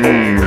Oh.